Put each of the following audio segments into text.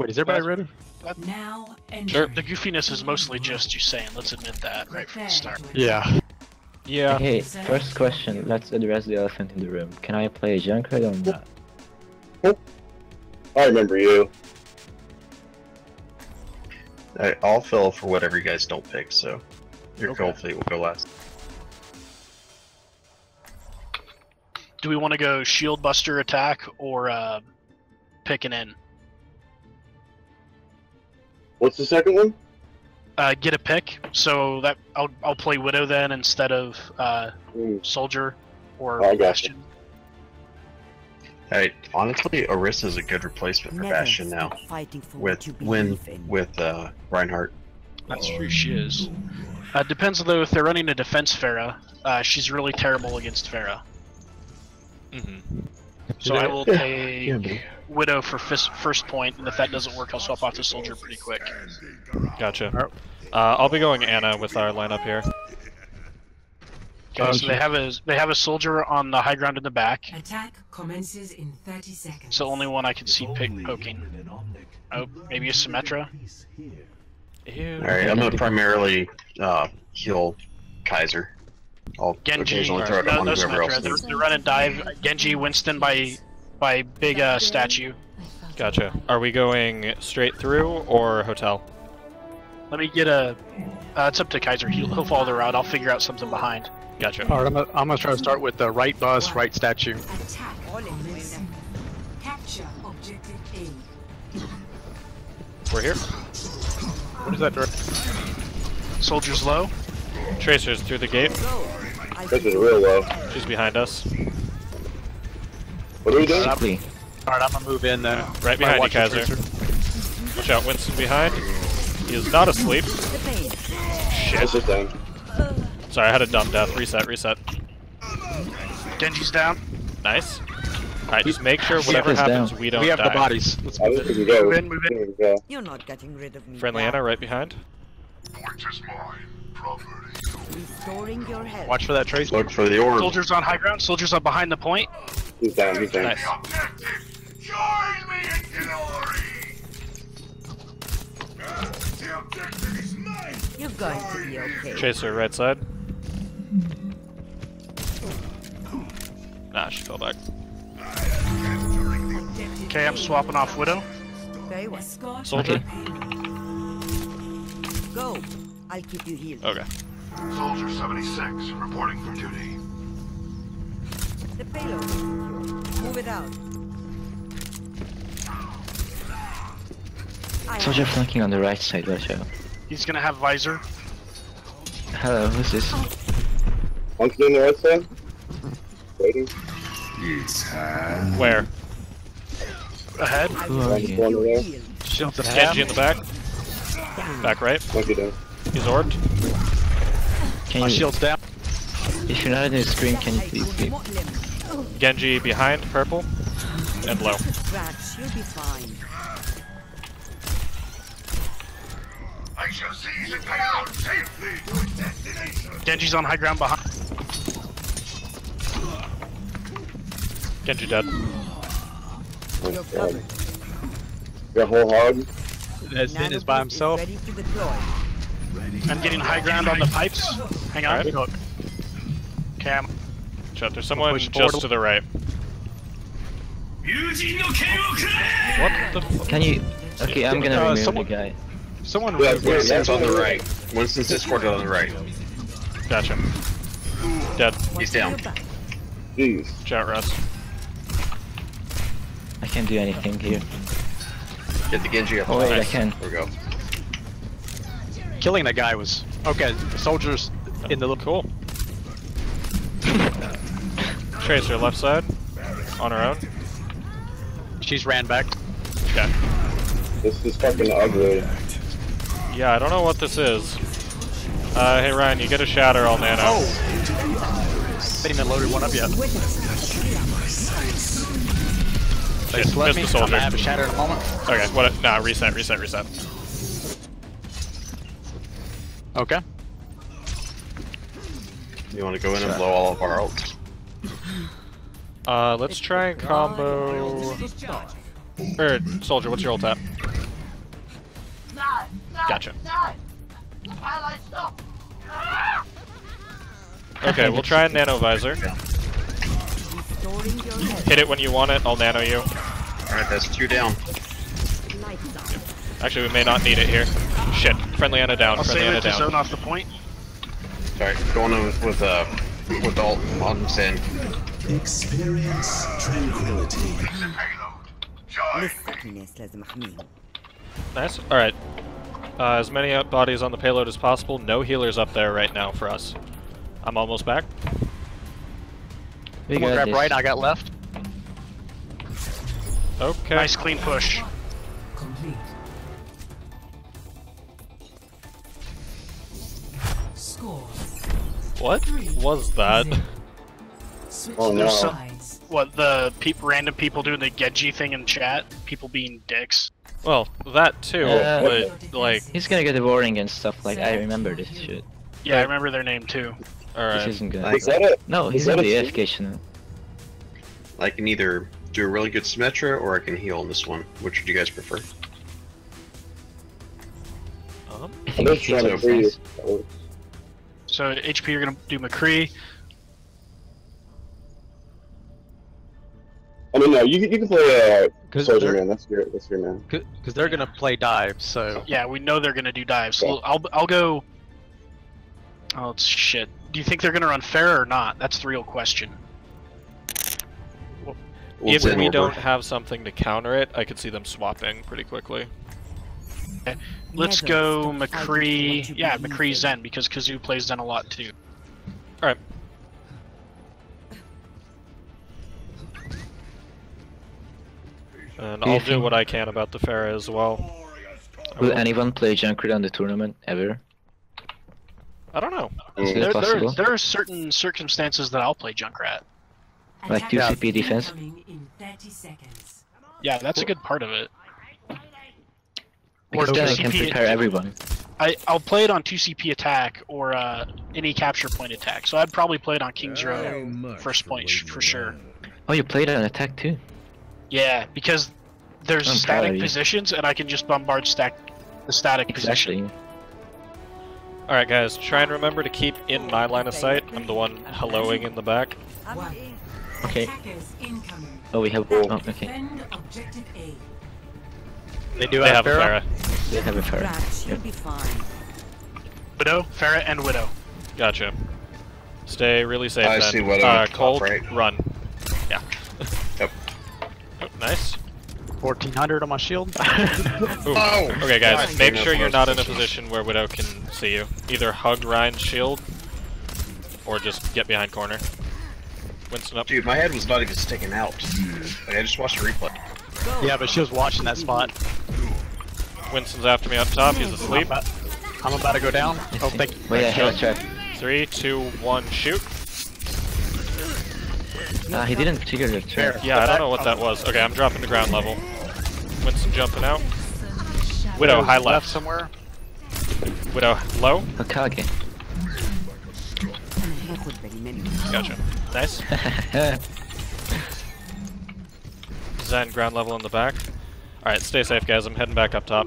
Wait, is everybody ready? Now Sure. The goofiness is mostly just you saying, let's admit that right from the start. Yeah. Yeah. Hey, first question. Let's address the elephant in the room. Can I play Junkrat or not? I remember you. I, I'll fill for whatever you guys don't pick, so your Okay. gold fleet will go last. Do we want to go shield buster attack or uh, pick an in? What's the second one? Uh, get a pick. So that I'll I'll play widow then instead of uh, Hmm. soldier or Oh, I gotcha. bastion. Hey, honestly, Orisa's a good replacement for Bastion now Fighting for with what you Win believe in. with uh, Reinhardt. That's true. She is. Uh, depends though if they're running a defense Pharah. Uh, she's really terrible against Pharah. hmm So I will Yeah, take buddy. widow for fis- first point, and if that doesn't work, I'll swap off to soldier pretty quick. Gotcha. Alright. Uh, I'll be going Ana with our lineup here. Okay, so they have a they have a soldier on the high ground in the back. attack commences in 30 seconds. It's the only one I can see pick poking. Oh, maybe a Symmetra. Alright, I'm gonna primarily uh, heal Kaiser. I'll Genji. occasionally throw it No, no whoever Symmetra. else. They're, they're run and dive. Genji, Winston by by big uh, statue. Gotcha. Are we going straight through or hotel? Let me get a. Uh, it's up to Kaiser. He'll, he'll follow the route. I'll figure out something behind. Gotcha. Alright, I'm, gonna- I'm gonna try to start with the right bus, right statue. Attack. Capture objective A. We're here. What is that direct? Soldiers low. Tracers through the gate. I This is real low. She's behind us. What are we doing? Basically, Alright, I'm gonna move in then. Right Might behind you, Kaiser. tracer. Watch out, Winston behind. He is not asleep. the pain. Let's just down. Sorry, I had a dumb death. Reset, reset. Genji's down. Nice. Alright, just make sure whatever happens, down. we don't die. We have die. the bodies. Let's move think it. we can go. Move in, move in. We can go. You're not getting rid of me. Friendly now. Ana right behind. Restoring your health. Watch for that trace. Look for the orb. Soldiers on high ground. Soldiers are behind the point. He's down. He's down. Nice. You're going to be okay. Chaser right side. Nah, she fell back. Okay, I'm swapping off widow. Very well. Soldier. Go. I'll keep you healed. Okay. Soldier 76, reporting for duty. The payload is secure. Move it out. Soldier flanking on the right side, watch out. He's gonna have visor. Hello, who's this? Monkey on the right side. Waiting. Where? Ahead. Who are Monkey you? on the left. healed. Shields and Genji in the back. Back right. Monkey down. He's orbed. Can My you, shield's down. if you're not in the screen, can you please leave? Genji behind, purple. And low. Scratch. You'll. I shall seize and pay out safely to its destination. Genji's on high ground behind. Genji dead. You're covered. Whole hog. As Zen is by Nanobot himself. Ready to deploy. I'm getting high ground on the pipes. Hang on. Alright. Hook. Okay, I'm Shut. There's someone Push just portal. to the right. What the f- Can you? Okay, I'm gonna Uh, remove someone- the guy. Someone Yeah, remove Winston's yeah. on the right. Winston's discorded on the right. Gotcha. Dead. He's down. Jeez. Shout Russ. I can't do anything here. Get the Genji up. Oh wait, I can. There we go. Killing that guy was okay. Soldiers in the little Cool. Tracer left side. On her own. She's ran back. Okay. This is fucking ugly. Yeah, I don't know what this is. Uh, hey Ryan, you get a shatter on nano. Oh! Ain't even loaded one up yet. They Shit, slept missed me. the soldier. I'm have a shatter in a moment. Okay, what? A, Nah, reset, reset, reset. Okay. You want to go in and blow all of our ults? Uh, let's try and combo. Or soldier, what's your ult at? Gotcha. Okay, we'll try a nano visor. Restoring your health. Hit it when you want it, I'll nano you. Alright, that's two down. Actually, we may not need it here. Friendly Ana down. I'll friendly it to zone off the point. Sorry, going in with with uh with alt on sand. Experience tranquility. Nice. All right. Uh, as many uh, bodies on the payload as possible. No healers up there right now for us. I'm almost back. We grab this. right, I got left. Okay. Nice clean push. What was that? Switch Oh, no. sides. What the peop random people doing the Genji thing in chat? People being dicks. Well, that too, Uh, but like, He's gonna get the boring and stuff like I remember this shit. Yeah, I remember their name too. All right. This isn't good. Is that it? No, he's in the a- AFK channel. I can either do a really good Symmetra or I can heal on this one. Which would you guys prefer? Um, I I'm think just he's to nice. Freeze. So HP, you're gonna do McCree. I mean, no, you, can- you can play uh, Soldier Man. That's your, that's your man. cause they're gonna play dive, so Yeah, we know they're gonna do dives. So I'll I'll go. Oh, it's shit. Do you think they're gonna run fair or not? That's the real question. We'll if we over. don't have something to counter it, I could see them swapping pretty quickly. Eh, let's go stop fighting for what McCree. Yeah, McCree. Zen because Kazoo plays Zen a lot too. Alright. And I'll do what I can about the Pharah as well. Will will- anyone play Junkrat on the tournament ever? I don't know. Is. There, there, possible? there are certain circumstances that I'll play Junkrat. Like Attack 2CP defense? incoming in 30 seconds. Yeah, that's a good part of it. Because Or then I can 2CP prepare everyone. I, I'll play it on 2CP attack or uh, any capture point attack. So I'd probably play it on King's Row first point sh- for sure. Oh, you played on attack too? Yeah, because there's I'm static positions and I can just bombard stack the static position. Exactly. Alright guys, try and remember to keep in my line of sight. I'm the one helloing in the back. I'm One. in. Okay. Oh, we have. Oh, okay. Defend objective A. they do They have, have a Pharah. Pharah. We have a fair. Rats, you'll be fine. Widow, Ferret, and Widow. Gotcha. Stay really safe I then. see what uh, on top Colt, right. run. Yeah. Yep. Oh, nice. 1400 on my shield. Oh! Okay, guys, God, make sure you're not in a position where Widow can see you. Either hug Ryan's shield, or just get behind corner. Winston up. Dude, my head was not even sticking out. Like, I just watched a replay. yeah, but she was watching that spot. Winston's after me up top. He's asleep. I'm about, I'm about to go down. Oh, thank you. Wait, Three, two, one, shoot. Nah, he didn't particularly trip. Yeah, I don't know what that was. Okay, I'm dropping to ground level. Winston jumping out. Widow, high left. left somewhere. Widow, low. Hokage. Gotcha. Nice. Zen, ground level in the back. Alright, stay safe, guys. I'm heading back up top.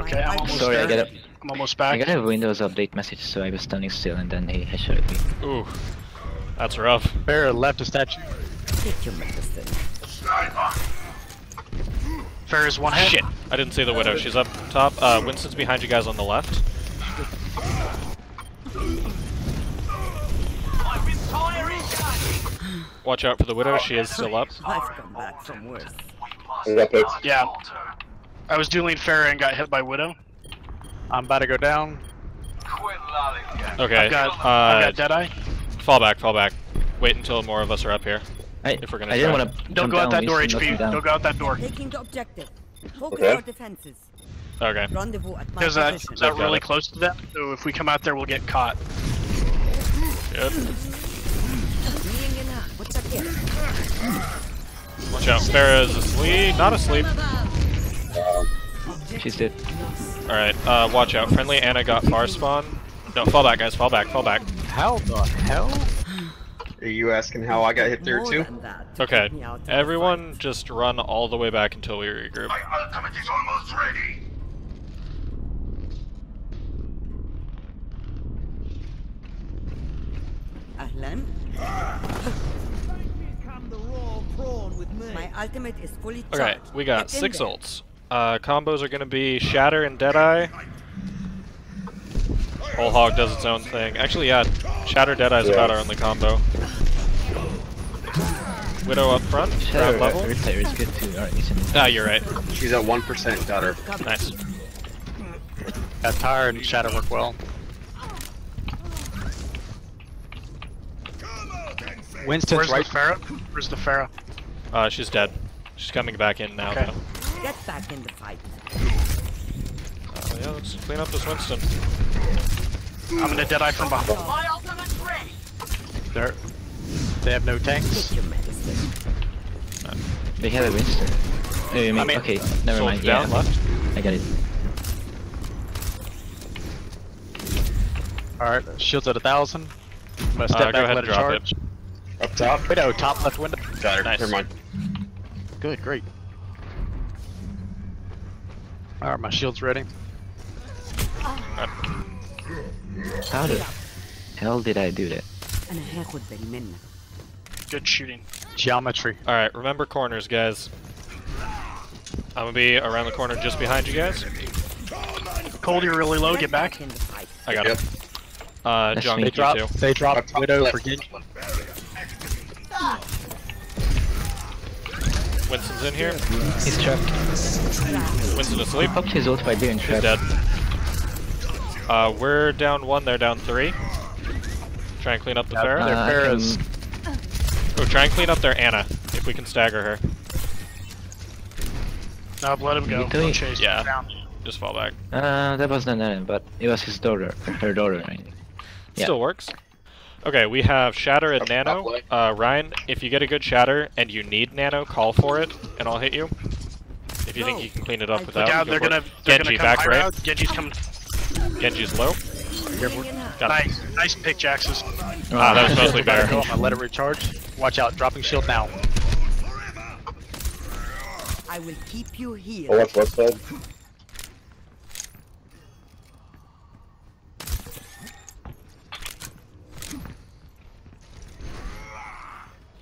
Okay, I'm almost Sorry, I there. got a, I'm almost back. I got a Windows update message, so I was standing still, and then he headshot me. Ooh. That's rough. Pharah left a statue. Take your medicine. Ferret's one hit. Shit. I didn't see the Widow. She's up top. Uh, Winston's behind you guys on the left. Watch out for the Widow. She is still up. I've come back from worse. I got picked. Yeah. I was dueling Ferret and got hit by Widow. I'm about to go down. Okay. I've got, uh, I've got Deadeye. fall back, fall back. Wait until more of us are up here. I, If we're gonna I didn't want to Don't go out that door, Winston knocked me HP. Don't go out that door. Taking the objective. Focus Okay. our defenses. Okay. Rendezvous at my Because that, position. that really it. close to them, so if we come out there, we'll get caught. Good. Being in a- What's up here? Watch out. Pharah is asleep. Not asleep. She's dead. Alright, uh, watch out. Friendly Ana got far spawn. No, fall back, guys. Fall back, fall back. How the hell? Are you asking how I got hit there too? Okay, everyone just run all the way back until we regroup. My ultimate is almost ready! My ultimate is fully charged. Okay, we got six ults. Uh, combos are gonna be Shatter and Deadeye. Whole Hog does its own thing. Actually, yeah, Shatter Deadeye is Yeah. about our only combo. Widow up front, Shadow grab level. Earth Slayer is good too. Alright, it's in Ah, you're right. She's at 1%, got her. Nice. Got tired and Shadow work well. Winston's Where's right. the Pharah? Where's the Pharah? Uh, she's dead. She's coming back in now, Okay. though. Get back in the fight. Uh, yeah, let's clean up this Winston. I'm gonna Deadeye from behind. My ultimate They're, they have no tanks. Take your medicine. They have a Winston. Oh, you mean, mean, okay, never Soldier mind. Yeah, down, left. I got it. Alright, shields at a thousand. I'm gonna step Uh, back go ahead let and it drop charge. Up top. Widow, top left window. Got her. Nice. Never mind. Good, great. Alright, my shield's ready. How the hell did I do that? Good shooting. Geometry. Alright, remember corners, guys. I'm gonna be around the corner just behind you guys. Cold, you're really low, get back. I got it. Uh, John, they dropped, too. They dropped Widow for Genji. Winston's in here. He's trapped. Winston asleep. Popped his ult by being He's dead. Uh, we're down one, they're down three. Try and clean up the Yeah, Pharah. their Uh, I Pharah's- can- Oh, try and clean up their Ana, if we can stagger her. No, let him go. You doing- Don't chase. Yeah. Down. Just fall back. Uh, that was not Nana, but it was his daughter, her daughter. I think. Yeah. Still works. Okay, we have Shatter and Nano. Uh, Ryan, if you get a good Shatter and you need Nano, call for it, and I'll hit you. If you think you can clean it up Look without, Look out, go they're gonna, they're Genji, gonna come back right. round. Genji's coming. Genji's low. Bring. Got. Nice, nice pick, Jaxas. Ah, that was mostly Gotta Bear. go. I'm gonna let it recharge. Watch out, dropping shield now. I will keep you Oh, here. what's left side?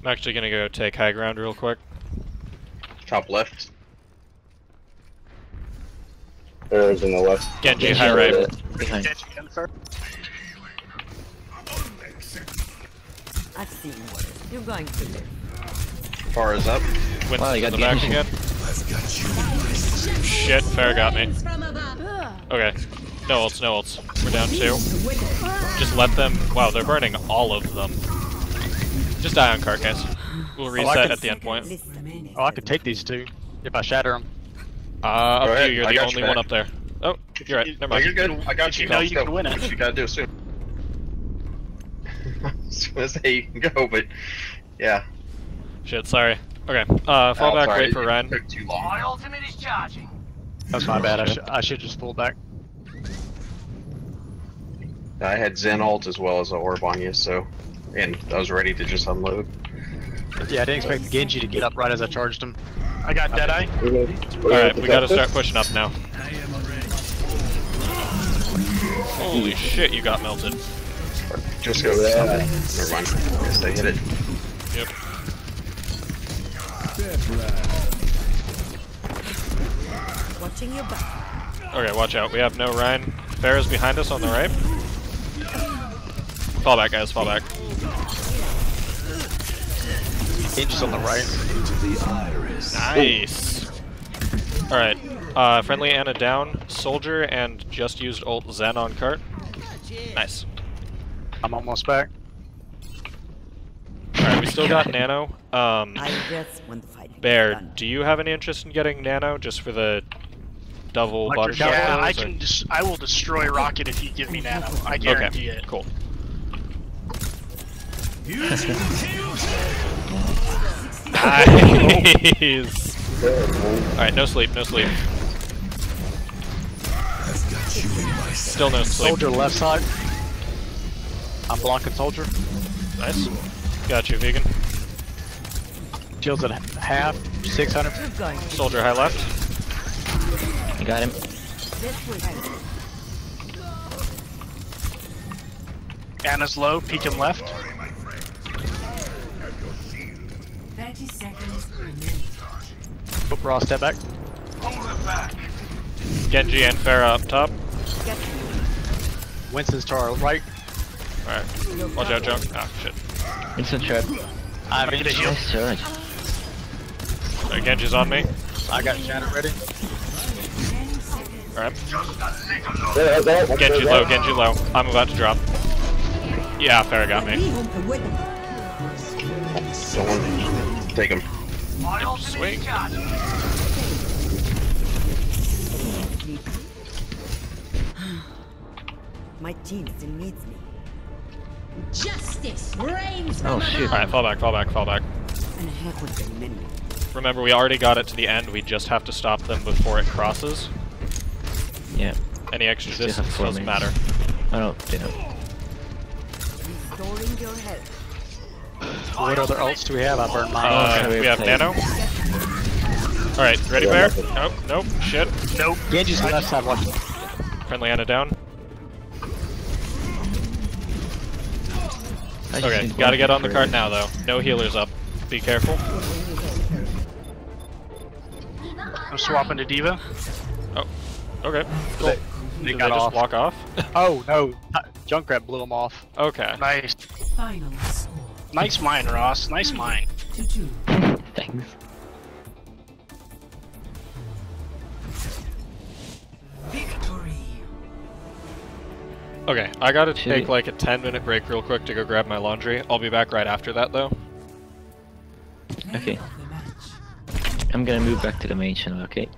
I'm actually gonna go take high ground real quick. Top left. There's in the left. Genji, Yeah, high right. Behind. Genji, come first. I've seen worse. You're going to live. Far is up. Winston's Wow, you in got the back again. Shit, Fair got me. Okay. No ults, no ults. We're down two. Just let them. Wow, they're burning all of them. Just die on Carcass. We'll I reset can- at the end point. Oh, I could take these two if I shatter them. Uh, up to you. You're I the only your one up there. Oh, you're right. Never Oh, mind. you're good. I got you. you know you go. can win it. What you gotta do it soon. I was gonna say you can go, but yeah. Shit, sorry. Okay. Uh, fall Oh, back. sorry, Wait for it Ryan. Took too long. My ultimate is charging. That's my bad. I, sh I should just pull back. I had Zen ult as well as a orb on you, so and I was ready to just unload. Yeah, I didn't expect Genji to get up right as I charged him. I got Deadeye. Alright, we gotta start pushing up now. Holy shit, you got melted. Just go. Yeah. Never mind. Guess they hit it. Yep. Watching your back. Okay, watch out. We have no Ryan. Pharah's behind us on the right. Fall back, guys. Fall back. Genji's on the right. Into the iris. Nice. Alright. Uh, friendly Ana down. Soldier and just used ult Zen on cart. Nice. I'm almost back. Alright, we still got Nano. Um, I guess when the fight Bear, do you have any interest in getting Nano just for the double Electric butterfly? Yeah, I kills, or- can. Just, I will destroy Rocket if you give me Nano. I guarantee Okay, it. cool. Nice. Alright, no sleep, no sleep. Still no sleep. Soldier left side. I'm blocking soldier. Nice. Got you, vegan. Shields at half. 600. You're going to Soldier high left. I got him. this will help. Ana's low. Peek him left. 30 seconds remaining. Oh, Raw, step back. Hold it back. Genji and Pharah up top. Winston's to our right. Alright. Watch out, Junk. Ah, shit. Instant trap. I'm in the heal. Nice surge. Alright, Genji's on me. I got Shannon ready. Alright. Yeah, that's all. Genji low, Genji low. I'm about to drop. Yeah, Pharah got me. Someone take him. My Swing. charge. My team still needs me. Justice reigns Oh shit. Alright, fall back, fall back, fall back. And heck with the. Remember, we already got it to the end. We just have to stop them before it crosses. Yeah. Any extra distance doesn't minutes. matter. Oh no, they don't. Restoring your health. What other ults do we have? I burned mine. Uh, okay. we have Play. Nano. Alright, ready, Yeah, Bear? Nope, nope, shit. Nope. Genji's on left side, watch. Friendly Ana down. Okay, gotta get on the for- cart now, though. No healers up. Be careful. I'm swapping to D.Va. Oh, okay, They, cool. they Did they got just off. walk off? Oh no, Junkrat blew him off. Okay. Nice. Final score. Nice mine, Ross. Nice mine. Thanks. Victory. Okay, I gotta Should take we- like a 10 minute break real quick to go grab my laundry. I'll be back right after that, though. Okay. of the match. I'm gonna move back to the main channel, okay?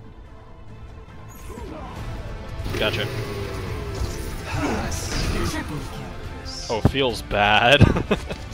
Gotcha. Oh, feels bad.